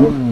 Ooh.